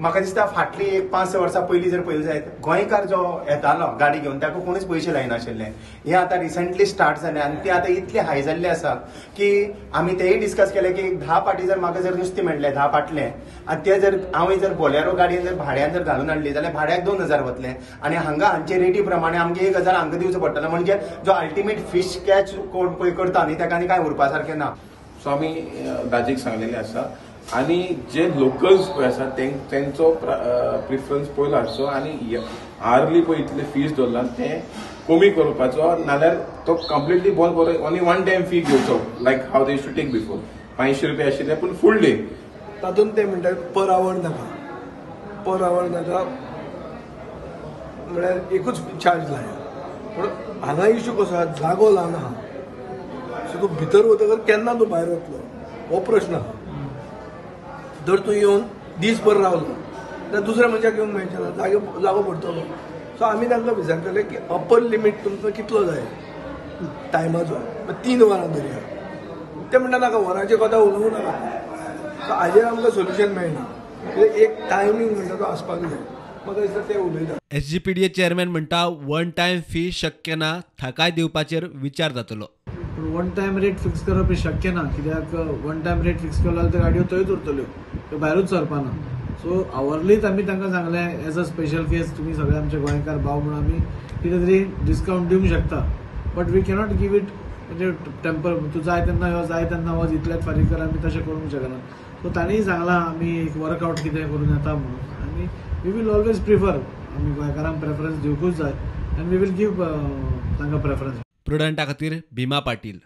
म्हाका दिसता फाटली एक पांच स वर्सां पयलीं जर पळयत जायत गोंयकार जो येतालो गाडी घेवन ताका कोणूच पयशे लायनाशिल्ले हे आतां रिसंटली स्टार्ट जालें आनी ते आतां इतले हाय जाल्ले आसा की आमी तेय डिस्कस केले की धा पाटी जर म्हाका जर नुस्तें मेळ्ळें धा पाटले आनी ते जर हांवें जर बोलेरो गाडयेन जर भाड्यान जर घालून हाडली जाल्यार भाड्याक दोन हजार वतले. आनी हांगा हांचे रेटी प्रमाणे आमगे एक हजार हांगा दिवचो पडटलो म्हणजे जो अल्टिमेट फीश कॅच कोण पळय करता न्ही ताका आनी कांय उरपा सारकें ना. सो आमी दाजीक सांगलेले आसा आनी जे लोकल्स पळय आसा तें- तेंचो प्रिफरन्स पयलो हाडचो आनी हार्ली पळय इतले फीज दवरला ते कमी करपाचो. नाल्यार तो कम्प्लिटली बंद करून ओन्ली वन टायम फी घेवचो लायक हाव दे शू टेक बिफोर पांचशे रुपया आशिल्ले पूण फूल डे तातूंत ते म्हणटात पर आवर नाका. पर आवर नाका. म्हळ्यार एकूच चार्ज लाया पूण हांगा इशू कसो आहा जागो ल्हान आहा. सो तूं भितर वतकर केन्ना तूं भायर वतलो? हो प्रश्न आहा. जर तूं येवन दीसभर रावलो जाल्यार दुसऱ्या मनशाक म्हणजे येवंक मेळचें ना. जागो जागो पडटलो सो आमी तांकां विचारतले की अपर लिमीट तुमकां कितलो जाय टायमाचो तीन वरां धरया ते म्हणटा नाका वरांचे कोता उलोवं नाका. सो हाजेर आमकां सोल्युशन मेळना एक टायमींग म्हणटा तो आसपाक जाय म्हाका दिसता ते उलयता ए चेअरमॅन म्हणटा वन टायम फी शक्य ना. थाकाय दिवपाचेर विचार जातलो. पूण वन टायम रेट फिक्स करप हें शक्य ना. कित्याक वन टायम रेट फिक्स केलो जाल्यार त्यो गाडयो थंयच उरतल्यो त्यो भायरूच सरपाना सो आवरलीच आमी तांकां सांगलें एज अ स्पेशल केस तुमी सगळे आमचे गोंयकार भाव म्हणून आमी कितें तरी डिस्कावंट दिवंक शकता. But we cannot give it म्हणजे टेम्पर तूं जाय तेन्ना हो जाय तेन्ना वच इतल्याच फारीक आमी तशें करूंक शकना सो तांणीय सांगलां आमी एक वर्कआवट कितें करून येता म्हणून. आनी वी वील ऑलवेज प्रिफर आमी गोंयकारांक प्रेफरन्स दिवंकूच जाय आनी वी वील गीव तांकां प्रेफरन्स प्रुडंटा खातीर भिमा पाटील.